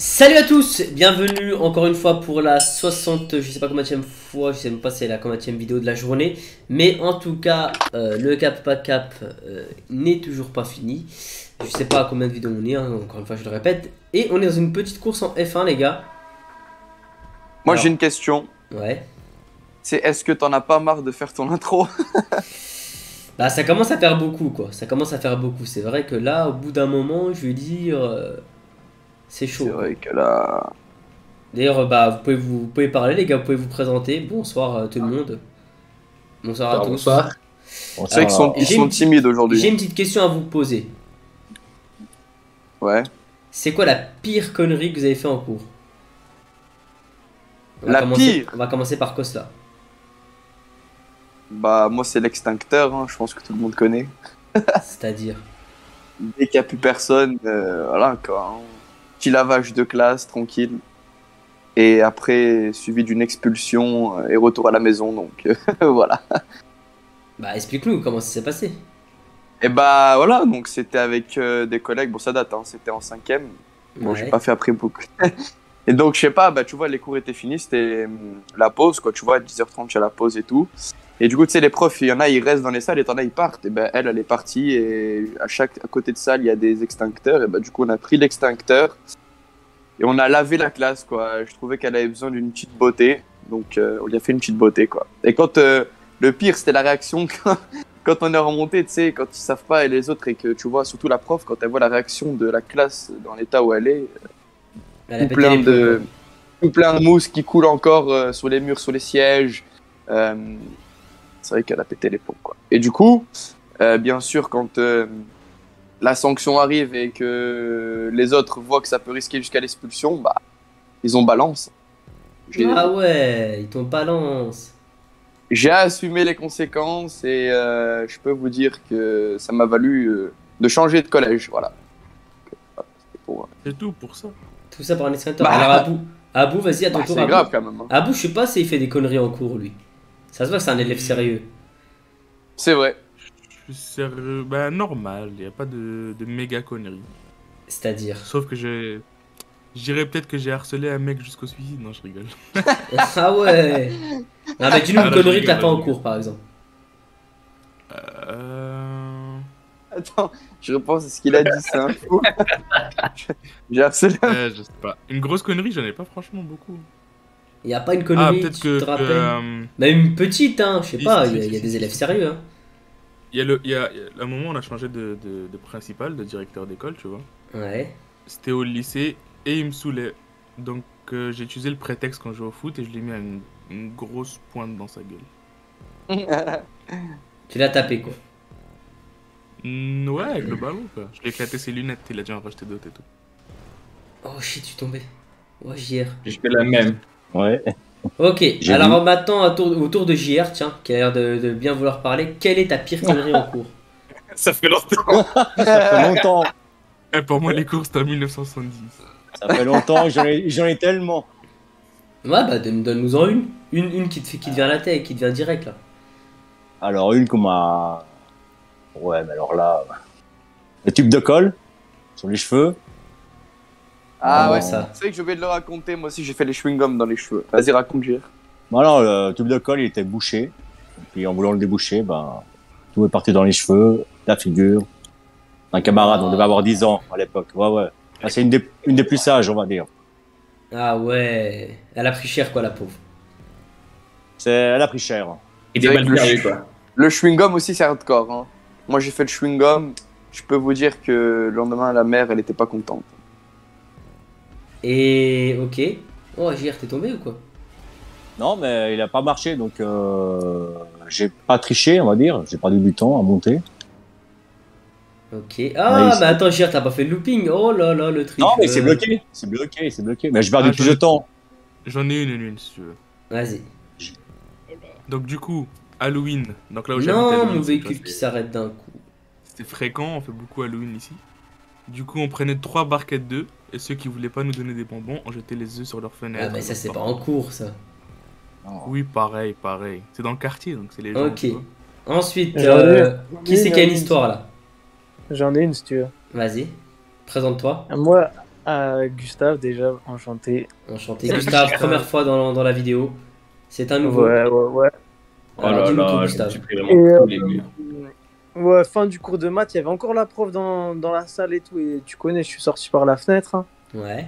Salut à tous, bienvenue encore une fois pour la 60, je sais pas combien fois, je sais même pas si c'est la combien vidéo de la journée, mais en tout cas, euh, le cap pas cap euh, n'est toujours pas fini. Je sais pas combien de vidéos on est, hein, encore une fois je le répète, et on est dans une petite course en F1 les gars. Moi j'ai une question. Ouais. C'est est-ce que t'en as pas marre de faire ton intro? Bah ça commence à faire beaucoup quoi, ça commence à faire beaucoup. C'est vrai que là, au bout d'un moment, je vais dire... Euh, c'est chaud. C'est vrai que là. D'ailleurs, bah, vous, pouvez vous, pouvez parler, les gars, vous pouvez vous présenter. Bonsoir à tout le monde. Bonsoir à tous. Bonsoir. C'est vrai qu'ils sont, ils sont timides aujourd'hui. J'ai une petite question à vous poser. Ouais. C'est quoi la pire connerie que vous avez fait en cours? La pire On va commencer par Costa. Bah, moi, c'est l'extincteur, hein, je pense que tout le monde connaît. C'est-à-dire? Dès qu'il n'y a plus personne, euh, voilà quoi. Hein petit lavage de classe tranquille. Et après, suivi d'une expulsion euh, et retour à la maison. Donc voilà. Bah explique-nous comment ça s'est passé? Et bah voilà, donc c'était avec euh, des collègues, bon ça date, hein, c'était en cinquième. Bon, j'ai pas fait après beaucoup. et donc je sais pas, bah tu vois, les cours étaient finis, c'était hum, la pause, quoi, tu vois, à 10h30 j'ai la pause et tout. Et du coup, tu sais, les profs, il y en a, ils restent dans les salles et t'en as, ils partent. Et ben, elle, elle est partie et à chaque côté de salle, il y a des extincteurs. Et ben, du coup, on a pris l'extincteur et on a lavé la classe, quoi. Je trouvais qu'elle avait besoin d'une petite beauté. Donc, euh, on lui a fait une petite beauté, quoi. Et quand euh, le pire, c'était la réaction quand, on est remonté, tu sais, quand ils savent pas et les autres et que tu vois, surtout la prof, quand elle voit la réaction de la classe dans l'état où elle est, tout, plein de, tout plein de mousse qui coule encore euh, sur les murs, sur les sièges c'est vrai qu'elle a pété les pompes. Quoi. Et du coup, euh, bien sûr, quand euh, la sanction arrive et que les autres voient que ça peut risquer jusqu'à l'expulsion, bah, ils ont balance. Ah ouais, ils t'ont balance. J'ai assumé les conséquences et euh, je peux vous dire que ça m'a valu de changer de collège. Voilà. C'est tout pour ça. Tout ça pour un extincteur. Bah, Alors Abou, Abou vas-y à ton bah, tour. C'est grave quand même. Hein. Abou, je sais pas s'il fait des conneries en cours lui. Ça se voit que c'est un élève sérieux. C'est vrai. Je suis sérieux. Bah, normal, il n'y a pas de, de méga conneries. C'est-à-dire Sauf que j'ai. Je dirais peut-être que j'ai harcelé un mec jusqu'au suicide. Non, je rigole. ah ouais Ah, mais dis-nous une connerie que t'as pas en cours, par exemple. Euh. Attends, je repense à ce qu'il a dit, c'est un fou. j'ai harcelé. Euh, je sais pas. Une grosse connerie, j'en ai pas franchement beaucoup. Il n'y a pas une connerie, ah, tu te rappelles? euh, bah, une petite, hein, je sais pas, il y, a des élèves sérieux. Hein. Il y a le, il y a, un moment, on a changé de, de, principal, de directeur d'école, tu vois. Ouais. C'était au lycée et il me saoulait. Donc euh, j'ai utilisé le prétexte quand je jouais au foot et je l'ai mis à une, grosse pointe dans sa gueule. tu l'as tapé quoi mm, Ouais, ballon quoi. Je lui ai éclaté ses lunettes, il a dû en racheter d'autres et tout. Oh shit, tu tombais. Oh, JR. Je fais la même. Ouais. Ok, alors maintenant autour de JR, tiens, qui a l'air de, bien vouloir parler, quelle est ta pire connerie en cours? Ça fait longtemps Ça fait longtemps Et eh, Pour moi, les cours, c'était en 1970. Ça fait longtemps, j'en ai, tellement Ouais, bah donne-nous-en une. une. Une qui te, fait, qui te vient à la tête, qui te vient direct, là. Alors, une qu'on m'a... Ouais, mais alors là... Le tube de colle sur les cheveux. Ah ouais, ça. C'est vrai que je vais de le raconter. Moi aussi, j'ai fait les chewing-gums dans les cheveux. Vas-y, raconte, Gire. Bon, alors, le tube de colle, il était bouché. Et puis, en voulant le déboucher, ben, tout est parti dans les cheveux, la figure. Un camarade, on devait avoir 10 ans à l'époque. Ouais, ouais. Ah, c'est une des, une des plus sages, on va dire. Ah ouais. Elle a pris cher, quoi, la pauvre. C'est, elle a pris cher. Et des le, quoi. Le chewing-gum aussi, c'est hardcore. Hein. Moi, j'ai fait le chewing-gum. Je peux vous dire que le lendemain, la mère, elle était pas contente. Et ok. Oh, JR, t'es tombé ou quoi? Non, mais il a pas marché, donc euh, j'ai pas triché, on va dire. J'ai perdu du temps à monter. Ok. Ah, mais, attends, JR, t'as pas fait le looping Oh là là, le truc. Non, mais c'est bloqué. C'est bloqué, c'est bloqué. Mais j'ai perdu ah, plus de temps. J'en ai une, une, une, si tu veux. Vas-y. Donc, du coup, Halloween. Donc là où Non, mon véhicule qui s'arrête d'un coup. C'était fréquent, on fait beaucoup Halloween ici. Du coup, on prenait trois barquettes d'œufs et ceux qui voulaient pas nous donner des bonbons, on jetait les œufs sur leur fenêtre. Ah, mais ça, c'est pas en cours, ça. Oui, pareil, pareil. C'est dans le quartier, donc c'est les gens. Ok. Ensuite, euh, qui c'est qui a une histoire là? J'en ai une si tu veux. Vas-y, présente-toi. Moi, Euh, Gustave, déjà, enchanté. Enchanté. Gustave, première fois dans, dans la vidéo. C'est un nouveau. Ouais, ouais, ouais. Oh là là, tout, je me Gustave. suis pris vraiment Et, tous euh, les murs. Ouais, fin du cours de maths, il y avait encore la prof dans, dans la salle et tout. Et tu connais, je suis sorti par la fenêtre. hein. Ouais.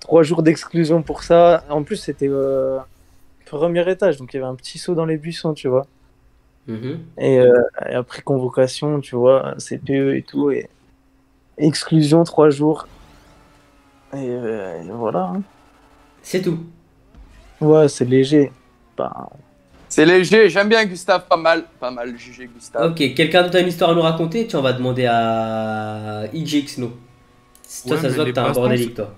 Trois jours d'exclusion pour ça. En plus, c'était euh, premier étage, donc il y avait un petit saut dans les buissons, tu vois. Mhm. Et, euh, et après convocation, tu vois, CPE et tout. Et exclusion, trois jours. Et, euh, et voilà. hein. C'est tout. Ouais, c'est léger. Bah, C'est léger, j'aime bien Gustave, pas mal. Pas mal jugé Gustave. Ok, quelqu'un d'autre a une histoire à nous raconter? Tu on va demander à IGXNO. Toi, Ouais, ça se mais voit que les t'as un bordélique, toi.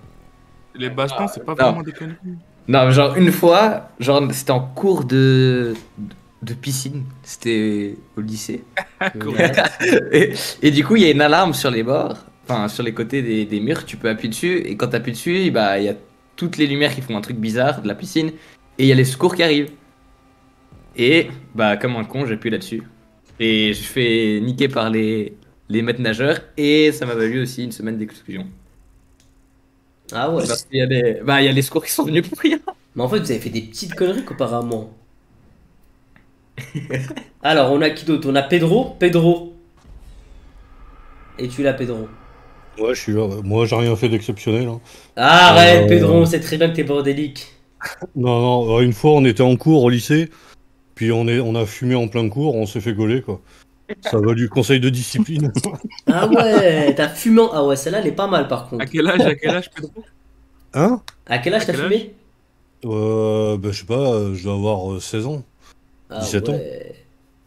Les bastons, c'est pas non. vraiment des conneries. Non, genre une fois, genre c'était en cours de, de piscine, c'était au lycée. Et du coup, il y a une alarme sur les bords, enfin sur les côtés des, des murs, tu peux appuyer dessus, et quand tu appuies dessus, bah, il y a toutes les lumières qui font un truc bizarre de la piscine, et il y a les secours qui arrivent. Et bah, comme un con, j'appuie là-dessus. Et je fais niquer par les, les maîtres nageurs, et ça m'a valu aussi une semaine d'exclusion. Ah ouais. Parce qu'il y a des- bah, il y a les secours qui sont venus pour rien. Mais en fait, vous avez fait des petites conneries qu'apparemment. Alors, on a qui d'autre? On a Pedro. Pedro. Et tu là, Pedro? Ouais, je suis là. Moi, j'ai rien fait d'exceptionnel. hein. Ah, arrête, Euh, Pedro, on sait très bien que t'es bordélique. Non, non, euh, une fois, on était en cours au lycée, puis on, est, on a fumé en plein cours, on s'est fait gauler, quoi. Ça va du conseil de discipline. Ah ouais, t'as fumé. en- Ah ouais, celle-là, elle est pas mal par À contre. quel âge, à quel âge, Pedro? Hein? À quel âge À t'as fumé? euh, bah, Je sais pas, euh, je dois avoir euh, 16 ans. Ah 17 ans. ouais.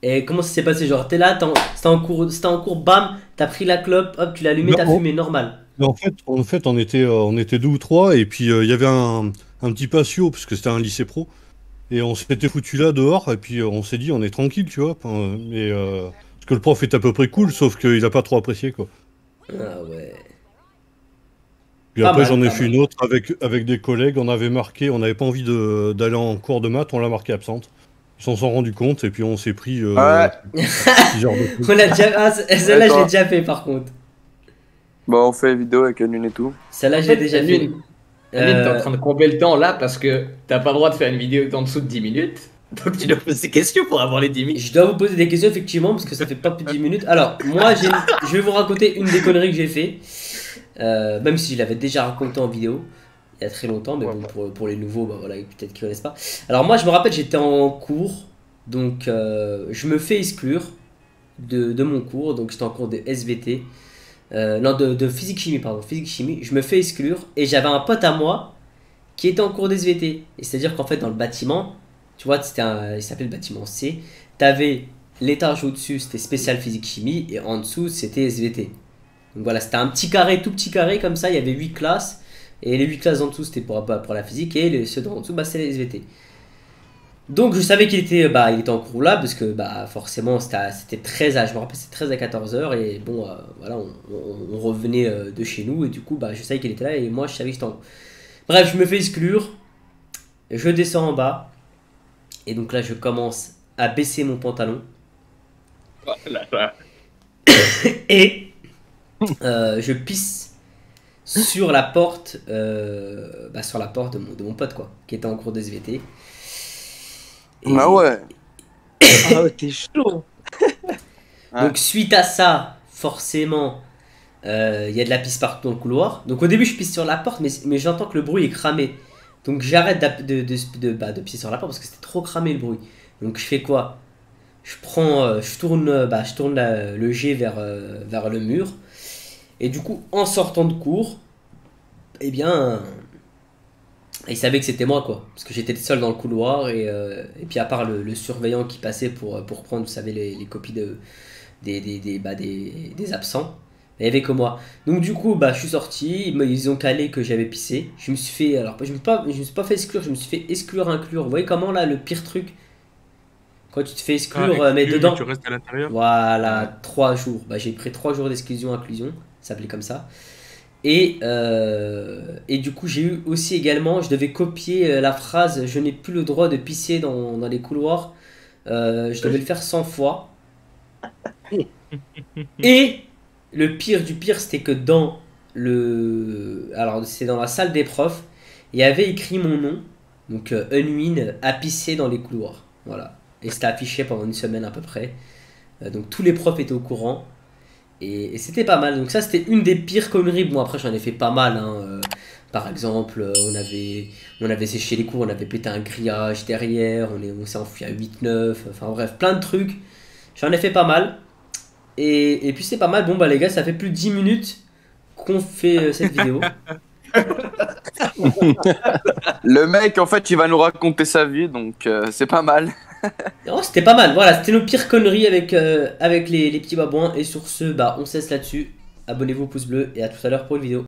Et comment ça s'est passé? Genre, t'es là, t'es en- c'était en cours, c'était en cours, bam, t'as pris la clope, hop, tu l'as allumé, Non, t'as on- fumé normal. Mais en fait, en fait on, était, euh, on était deux ou trois, et puis euh, il y avait un, un petit patio, parce que c'était un lycée pro, et on s'était foutu là dehors, et puis euh, on s'est dit, on est tranquille, tu vois. Mais, euh, parce que le prof est à peu près cool, sauf qu'il a pas trop apprécié, quoi. Ah ouais. Puis Pas après, mal, j'en ai fait une autre avec, avec des collègues. On avait marqué, on n'avait pas envie de- d'aller en cours de maths, on l'a marqué absente. Ils s'en sont rendus compte et puis on s'est pris euh, Ouais. de trucs. On l'a déjà. Ah, celle-là, je l'ai déjà fait par contre. Bon, on fait vidéo avec une et tout. Celle-là, je l'ai déjà fait. Aline, Aline, t'es en Euh, train de combler le temps là parce que t'as pas le droit de faire une vidéo en dessous de 10 minutes. Donc tu dois poser des questions pour avoir les 10 minutes. Je dois vous poser des questions effectivement parce que ça fait pas plus de 10 minutes. Alors, moi, je vais vous raconter une des conneries que j'ai fait. Euh, même si je l'avais déjà raconté en vidéo il y a très longtemps, mais bon, pour, pour les nouveaux, bah voilà, peut-être qu'ils connaissent pas. Alors, moi, je me rappelle, j'étais en cours, donc euh, je me fais exclure de, de mon cours, donc j'étais en cours de SVT, euh, non, de, physique-chimie, pardon, physique-chimie. Je me fais exclure et j'avais un pote à moi qui était en cours d'SVT. Et c'est-à-dire qu'en fait, dans le bâtiment, tu vois, il s'appelait le bâtiment C. T'avais l'étage au-dessus, c'était spécial physique-chimie, et en dessous, c'était SVT. Donc voilà, c'était un petit carré, tout petit carré comme ça, il y avait 8 classes, et les 8 classes en dessous, c'était pour, pour la physique, et les, ceux en dessous, bah, c'était les SVT. Donc je savais qu'il était, bah, il était en cours là, parce que bah, forcément, c'était 13 à, je me rappelle, c'était 13 à 14 heures, et bon, euh, voilà, on, on- on revenait euh, de chez nous, et du coup, bah, je savais qu'il était là, et moi, je savais que j'étais en cours. Bref, je me fais exclure, je descends en bas, et donc là, je commence à baisser mon pantalon. Et euh, je pisse sur la porte, bah, sur la porte de mon, de mon pote, quoi, qui était en cours de SVT. Ah ouais. Ah ouais, t'es chaud. Donc suite à ça, forcément, euh, il y a de la pisse partout dans le couloir. Donc au début, je pisse sur la porte, mais, mais j'entends que le bruit est cramé. Donc j'arrête de, de, de, bah, de pisser sur la porte parce que c'était trop cramé le bruit. Donc je fais quoi? Je prends, euh, je tourne, euh, bah, je tourne la- le jet vers, euh, vers le mur. Et du coup, en sortant de cours, eh bien, il savait que c'était moi, quoi. Parce que j'étais seul dans le couloir. Et, euh, et puis, à part le, le surveillant qui passait pour, pour prendre, vous savez, les, les copies de, des, des, des, bah, des, des absents, il n'y avait que moi. Donc, du coup, bah, je suis sorti. Ils ont calé que j'avais pissé. Je me suis fait. Alors, je ne me, suis pas- je me suis pas fait exclure, je me suis fait exclure, inclure. Vous voyez comment, là, le pire truc? Quand tu te fais exclure, euh, mais dedans. Tu restes à l'intérieur? Voilà, trois jours. Bah, j'ai pris trois jours d'exclusion inclusion, ça s'appelait comme ça. Et, euh, et du coup, j'ai eu aussi également, je devais copier euh, la phrase Je n'ai plus le droit de pisser dans, dans les couloirs. Euh, je devais le faire 100 fois. Et le pire du pire, c'était que dans le. Alors, c'est dans la salle des profs. Il y avait écrit mon nom, donc euh, Unwin, à pisser dans les couloirs. Voilà. Et c'était affiché pendant une semaine à peu près. Donc tous les profs étaient au courant. Et, et c'était pas mal. Donc ça, c'était une des pires conneries. Bon, après, j'en ai fait pas mal. hein. Euh, par exemple, euh, on avait, on avait séché les cours, on avait pété un grillage derrière, on est- on s'est enfui à 8-9. Enfin bref, plein de trucs. J'en ai fait pas mal. Et, et puis c'est pas mal. Bon, bah les gars, ça fait plus de 10 minutes qu'on fait euh, cette vidéo. Le mec, en fait, il va nous raconter sa vie, donc euh, c'est pas mal. Non, c'était pas mal. Voilà, c'était nos pires conneries avec, euh, les petits babouins. Et sur ce, bah, on cesse là-dessus. Abonnez-vous, pouce bleu, et à tout à l'heure pour une vidéo.